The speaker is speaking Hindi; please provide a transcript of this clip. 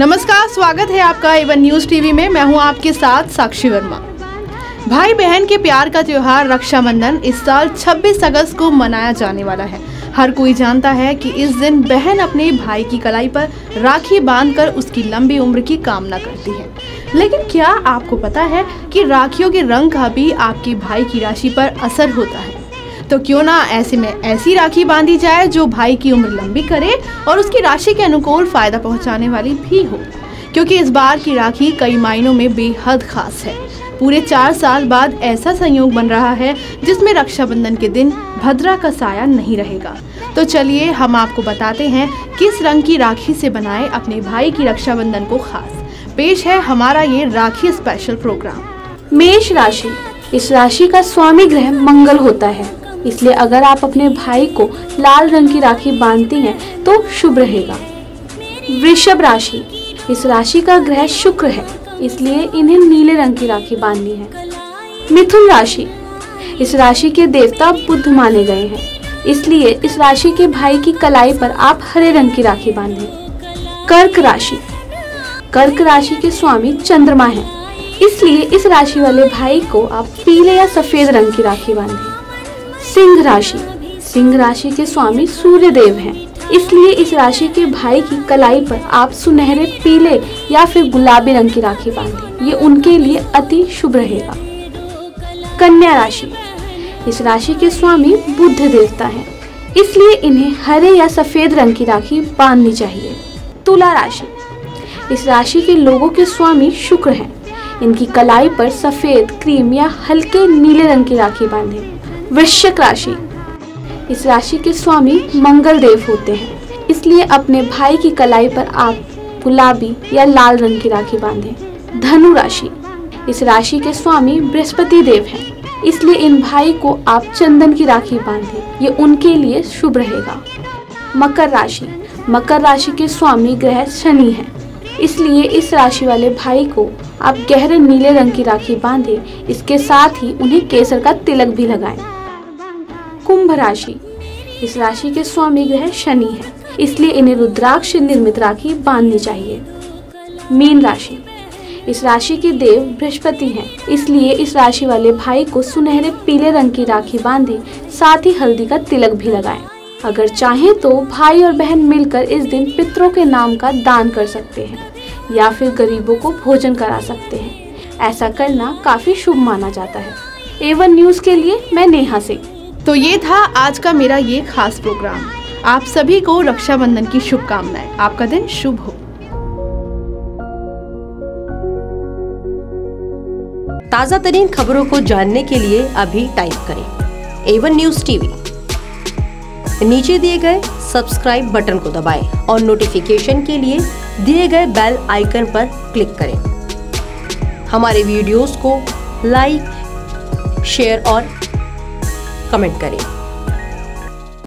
नमस्कार, स्वागत है आपका एवन न्यूज़ टीवी में। मैं हूँ आपके साथ साक्षी वर्मा। भाई बहन के प्यार का त्योहार रक्षाबंधन इस साल 26 अगस्त को मनाया जाने वाला है। हर कोई जानता है कि इस दिन बहन अपने भाई की कलाई पर राखी बांधकर उसकी लंबी उम्र की कामना करती है। लेकिन क्या आपको पता है कि राखियों के रंग का भी आपके भाई की राशि पर असर होता है? तो क्यों ना ऐसे में ऐसी राखी बांधी जाए जो भाई की उम्र लंबी करे और उसकी राशि के अनुकूल फ़ायदा पहुँचाने वाली भी हो। क्योंकि इस बार की राखी कई मायनों में बेहद खास है। पूरे चार साल बाद ऐसा संयोग बन रहा है जिसमें रक्षाबंधन के दिन भद्रा का साया नहीं रहेगा। तो चलिए हम आपको बताते हैं किस रंग की राखी से बनाए अपने भाई की रक्षाबंधन को खास। पेश है हमारा ये राखी स्पेशल प्रोग्राम मेष राशि। इस राशि का स्वामी ग्रह मंगल होता है। इसलिए अगर आप अपने भाई को लाल रंग की राखी बांधती हैं तो शुभ रहेगा। वृषभ राशि। इस राशि का ग्रह शुक्र है, इसलिए इन्हें नीले रंग की राखी बांधनी है। मिथुन राशि। इस राशि के देवता बुद्ध माने गए हैं, इसलिए इस राशि के भाई की कलाई पर आप हरे रंग की राखी बांधें कर्क राशि। कर्क राशि के स्वामी चंद्रमा हैं, इसलिए इस राशि वाले भाई को आप पीले या सफ़ेद रंग की राखी बांधें सिंह राशि। सिंह राशि के स्वामी सूर्य देव हैं। इसलिए इस राशि के भाई की कलाई पर आप सुनहरे, पीले या फिर गुलाबी रंग की राखी बांधें ये उनके लिए अति शुभ रहेगा। कन्या राशि। इस राशि के स्वामी बुद्ध देवता हैं। इसलिए इन्हें हरे या सफ़ेद रंग की राखी बांधनी चाहिए। तुला राशि। इस राशि के लोगों के स्वामी शुक्र हैं। इनकी कलाई पर सफ़ेद, क्रीम या हल्के नीले रंग की राखी बांधें वृश्चिक राशि। इस राशि के स्वामी मंगल देव होते हैं। इसलिए अपने भाई की कलाई पर आप गुलाबी या लाल रंग की राखी बांधें। धनु राशि। इस राशि के स्वामी बृहस्पति देव हैं। इसलिए इन भाई को आप चंदन की राखी बांधें। ये उनके लिए शुभ रहेगा। मकर राशि। मकर राशि के स्वामी ग्रह शनि हैं। इसलिए इस राशि वाले भाई को आप गहरे नीले रंग की राखी बांधें। इसके साथ ही उन्हें केसर का तिलक भी लगाएँ। कुंभ राशि। इस राशि के स्वामी ग्रह शनि है। इसलिए इन्हें रुद्राक्ष निर्मित राखी बांधनी चाहिए। मीन राशि। इस राशि के देव बृहस्पति हैं। इसलिए इस राशि वाले भाई को सुनहरे पीले रंग की राखी बांधे, साथ ही हल्दी का तिलक भी लगाएँ। अगर चाहें तो भाई और बहन मिलकर इस दिन पितरों के नाम का दान कर सकते हैं, या फिर गरीबों को भोजन करा सकते हैं। ऐसा करना काफ़ी शुभ माना जाता है। एवन न्यूज़ के लिए मैं नेहा सिंह। तो ये था आज का मेरा ये खास प्रोग्राम। आप सभी को रक्षाबंधन की शुभकामनाएँ। आपका दिन शुभ हो। ताज़ा तरीन खबरों को जानने के लिए अभी टाइप करें। एवन न्यूज़ टीवी नीचे दिए गए सब्सक्राइब बटन को दबाएँ और नोटिफिकेशन के लिए दिए गए बेल आइकन पर क्लिक करें। हमारे वीडियोस को लाइक शेयर और कमेंट करें।